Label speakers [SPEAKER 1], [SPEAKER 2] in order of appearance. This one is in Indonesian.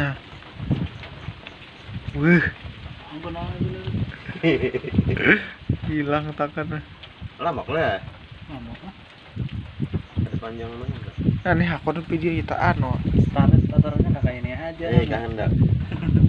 [SPEAKER 1] Nah. Wih, hilang takannya.
[SPEAKER 2] Lama lah.
[SPEAKER 3] Lama ah.
[SPEAKER 2] Sepanjang mana?
[SPEAKER 1] Nah, nih aku tuh video kita anu.
[SPEAKER 3] Status tatarnya kakak ini aja.
[SPEAKER 2] Eh, kangen dah.